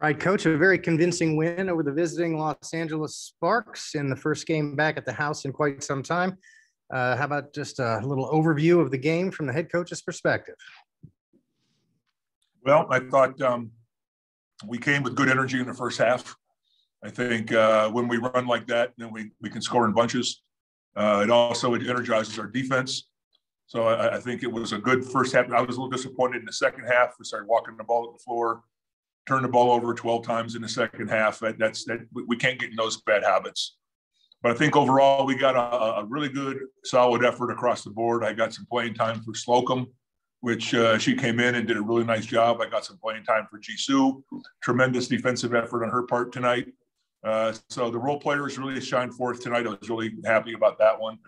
All right, coach, a very convincing win over the visiting Los Angeles Sparks in the first game back at the house in quite some time. Uh, how about just a little overview of the game from the head coach's perspective? Well, I thought um, we came with good energy in the first half. I think uh, when we run like that, then we, we can score in bunches. Uh, it also it energizes our defense. So I, I, think it was a good first half. I was a little disappointed in the second half. We started walking the ball at the floor turned the ball over 12 times in the second half. That, that's that we can't get in those bad habits. But I think overall we got a, a, really good, solid effort across the board. I got some playing time for Slocum, which uh, she came in and did a really nice job. I got some playing time for JiSu. Tremendous defensive effort on her part tonight. Uh, so the role players really shined forth tonight. I was really happy about that one.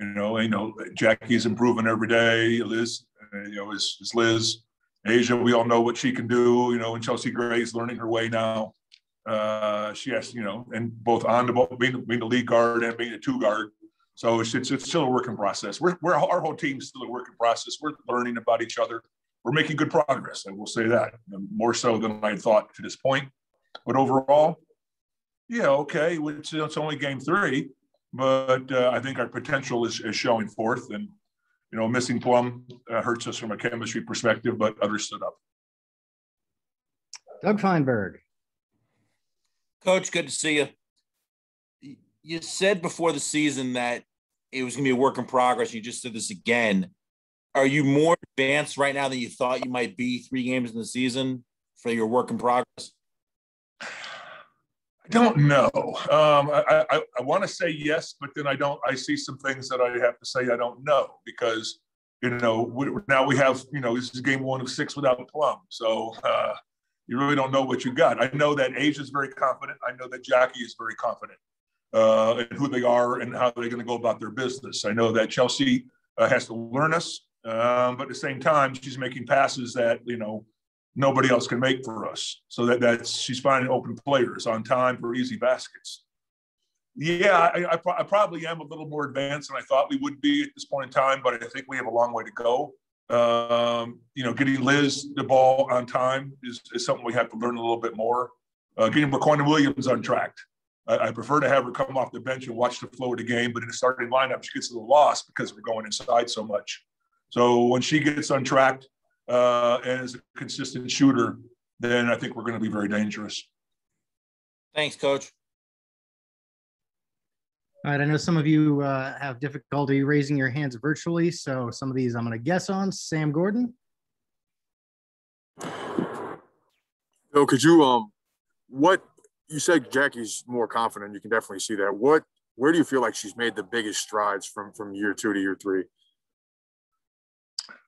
You know, you know, Jackie's improving every day. Liz, uh, you know, is, is Liz. A'ja, we all know what she can do, you know, and Chelsea Gray's learning her way now. Uh, she has, you know, and both on the ball, being, being the lead guard and being a two guard. So it's, it's, it's still a working process. We're, we're, our whole team's still a working process. We're learning about each other. We're making good progress. I will say that more so than I thought to this point. But overall, yeah, okay. It's, it's only game three, but uh, I think our potential is, is showing forth. And you know, missing Plum uh, hurts us from a chemistry perspective, but others stood up. Doug Feinberg. Coach, good to see you. You said before the season that it was going to be a work in progress. You just said this again. Are you more advanced right now than you thought you might be three games in the season for your work in progress? I don't know. Um, I, I, I want to say yes, but then I don't. I see some things that I have to say I don't know because you know we, now we have you know this is game one of six without Plum, so uh, you really don't know what you got. I know that A'ja is very confident. I know that Jackie is very confident uh, in who they are and how they're going to go about their business. I know that Chelsea uh, has to learn us, um, but at the same time, she's making passes that you know nobody else can make for us. So that that's she's finding open players on time for easy baskets. Yeah, I, I, I, probably am a little more advanced than I thought we would be at this point in time, but I think we have a long way to go. Um, you know, getting Liz the ball on time is, is something we have to learn a little bit more. Uh, getting Riquna Williams untracked. I, I prefer to have her come off the bench and watch the flow of the game, but in the starting lineup, she gets a little lost because we're going inside so much. So when she gets untracked, uh, and is a consistent shooter, then I think we're going to be very dangerous. Thanks, Coach. All right, I know some of you uh, have difficulty raising your hands virtually, so some of these I'm going to guess on. Sam Gordon. Bill, could you um, what you said Jackie's more confident. You can definitely see that. What, where do you feel like she's made the biggest strides from from year two to year three?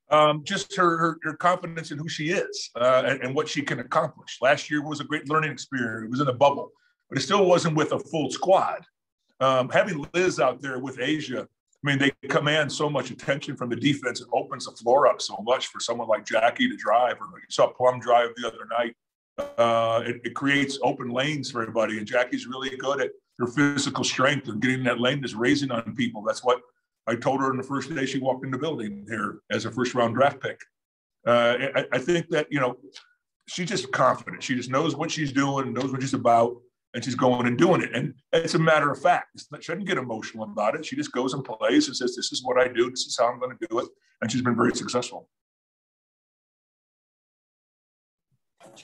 Um, just her, her, her confidence in who she is uh, and, and, what she can accomplish. Last year was a great learning experience. It was in a bubble, but it still wasn't with a full squad. Um, having Liz out there with A'ja, I mean, they command so much attention from the defense. It opens the floor up so much for someone like Jackie to drive, or you saw Plum drive the other night. Uh, it, it, creates open lanes for everybody, and Jackie's really good at her physical strength and getting that lane, just raising on people. That's what I told her on the first day she walked in the building here as a first round draft pick. Uh, I, I, think that, you know, she's just confident. She just knows what she's doing, knows what she's about, and she's going and doing it. And it's a matter of fact. Not, she doesn't get emotional about it. She just goes and plays and says, This is what I do. This is how I'm going to do it. And she's been very successful.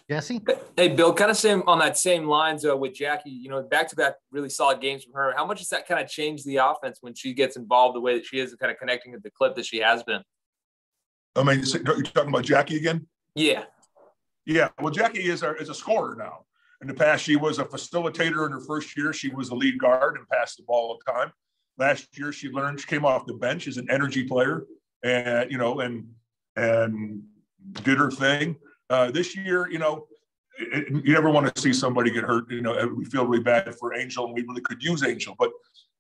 Jesse? Hey, Bill, kind of same on that same lines uh, with Jackie, you know, back to back really solid games from her. How much does that kind of change the offense when she gets involved the way that she is and kind of connecting with the clip that she has been? I mean, you're talking about Jackie again? Yeah. Yeah. Well, Jackie is a, is a scorer now. In the past, she was a facilitator in her first year. She was the lead guard and passed the ball all the time. Last year, she learned, she came off the bench as an energy player and, you know, and, and did her thing. Uh, this year, you know, it, you never want to see somebody get hurt. You know, we feel really bad for Angel, and we really could use Angel, but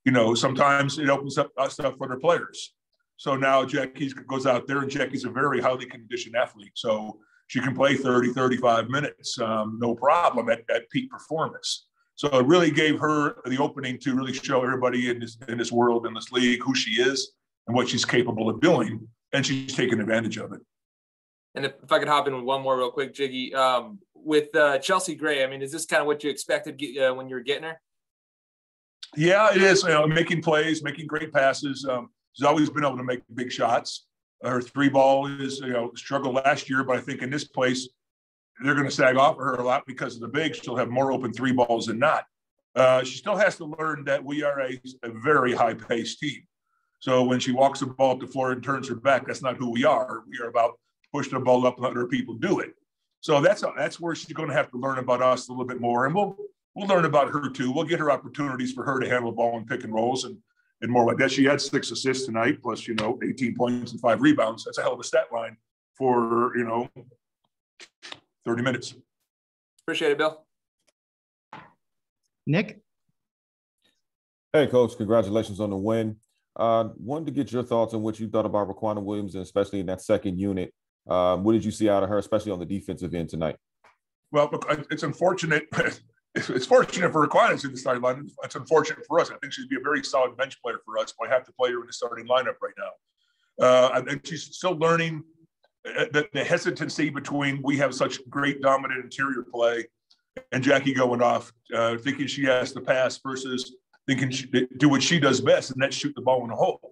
you know, sometimes it opens up stuff for their players. So now Jackie goes out there, and Jackie's a very highly conditioned athlete. So she can play 30, 35 minutes, um, no problem at, at peak performance. So it really gave her the opening to really show everybody in this in this world, in this league, who she is and what she's capable of doing, and she's taken advantage of it. And if, I could hop in with one more real quick, Jiggy, um, with uh, Chelsea Gray, I mean, is this kind of what you expected uh, when you were getting her? Yeah, it is. You know, making plays, making great passes. Um, she's always been able to make big shots. Her three ball is, you know, struggled last year, but I think in this place, they're going to sag off her a lot because of the big. She'll have more open three balls than not. Uh, she still has to learn that we are a, a very high paced team. So when she walks the ball up the floor and turns her back, that's not who we are. We are about pushing the ball up and let other people do it. So that's that's where she's going to have to learn about us a little bit more, and we'll we'll learn about her too. We'll get her opportunities for her to handle the ball and pick and rolls and and more like that. She had six assists tonight, plus you know 18 points and five rebounds. That's a hell of a stat line for you know 30 minutes. Appreciate it, Bill. Nick. Hey, coach. Congratulations on the win. Uh, wanted to get your thoughts on what you thought about Riquna Williams, and especially in that second unit. Um, what did you see out of her, especially on the defensive end tonight? Well, it's unfortunate. It's fortunate for Riquna in the starting line. It's unfortunate for us. I think she'd be a very solid bench player for us. But I have to play her in the starting lineup right now. Uh, think she's still learning uh, the, the hesitancy between we have such great dominant interior play and Jackie going off, uh, thinking she has to pass versus thinking she do what she does best, and that's shoot the ball in the hole.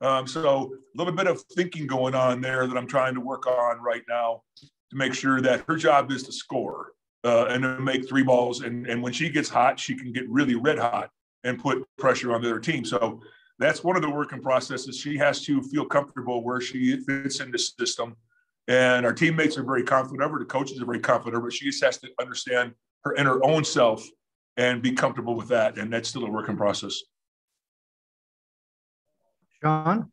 Um, so a little bit of thinking going on there that I'm trying to work on right now to make sure that her job is to score uh, and to make three balls. And, and when she gets hot, she can get really red hot and put pressure on the other team. So that's one of the working processes. She has to feel comfortable where she fits in the system. And our teammates are very confident of her. The coaches are very confident of her. But she just has to understand her in her own self and be comfortable with that. And that's still a working process. Sean?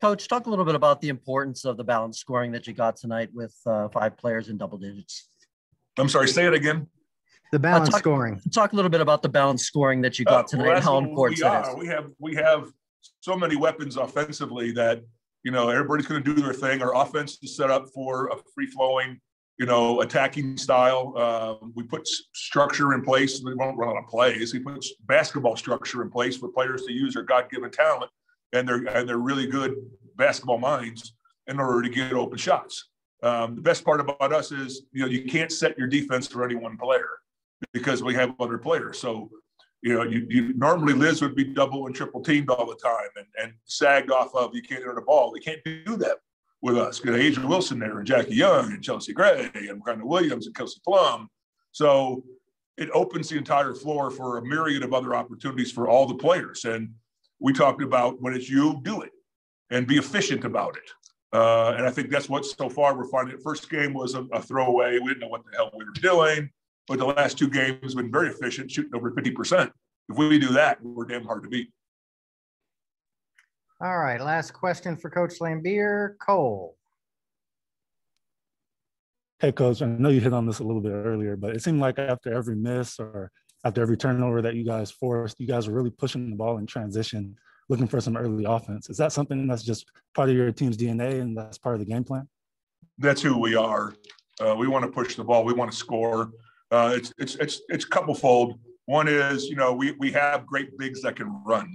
Coach, talk a little bit about the importance of the balanced scoring that you got tonight with uh, five players in double digits. I'm sorry, say it again. The balanced uh, talk, scoring. Talk a little bit about the balanced scoring that you got uh, tonight. Well, how important we are. We have we have so many weapons offensively that you know everybody's going to do their thing. Our offense is set up for a free flowing, you know, attacking style. Uh, we put structure in place. We won't run out of plays. We put basketball structure in place for players to use their God given talent and they're and they're really good basketball minds in order to get open shots. Um, the best part about us is you know you can't set your defense for any one player because we have other players. So you know you, you normally Liz would be double and triple teamed all the time and, and sagged off of you can't enter the ball. They can't do that with us. Got A'ja Wilson there and Jackie Young and Chelsea Gray and Brandon Williams and Kelsey Plum. So it opens the entire floor for a myriad of other opportunities for all the players. And we talked about when it's you, do it and be efficient about it. Uh, and I think that's what so far we're finding. The first game was a, a, throwaway. We didn't know what the hell we were doing. But the last two games have been very efficient, shooting over 50%. If we do that, we're damn hard to beat. All right. Last question for Coach Laimbeer Cole. Hey, Coach, I know you hit on this a little bit earlier, but it seemed like after every miss or after every turnover that you guys forced, you guys were really pushing the ball in transition, looking for some early offense. Is that something that's just part of your team's DNA and that's part of the game plan? That's who we are. Uh, we want to push the ball. We want to score. Uh, it's it's it's it's couple fold. One is you know we we have great bigs that can run,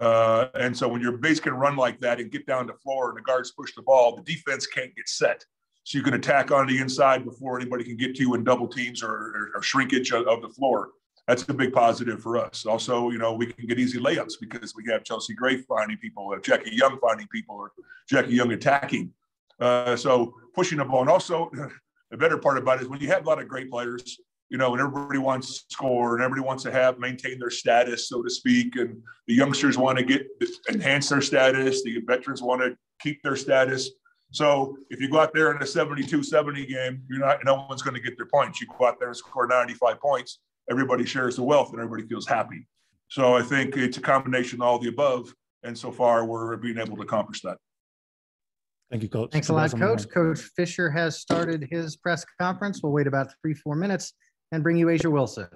uh, and so when your bigs can run like that and get down the floor and the guards push the ball, the defense can't get set. So you can attack on the inside before anybody can get to you in double teams or, or, or shrinkage of, of the floor that's a big positive for us. Also, you know, we can get easy layups because we have Chelsea Gray finding people, Jackie Young finding people, or Jackie Young attacking. Uh, so pushing the ball. And also, the better part about it is when you have a lot of great players, you know, and everybody wants to score and everybody wants to have maintain their status, so to speak. And the youngsters want to get enhance their status. The veterans want to keep their status. So if you go out there in a 72-70 game, you're not no one's going to get their points. You go out there and score 95 points everybody shares the wealth and everybody feels happy. So I think it's a combination of all the above. And so far, we're being able to accomplish that. Thank you, Coach. Thanks a lot, Coach. Coach Fisher has started his press conference. We'll wait about three, four minutes and bring you A'ja Wilson.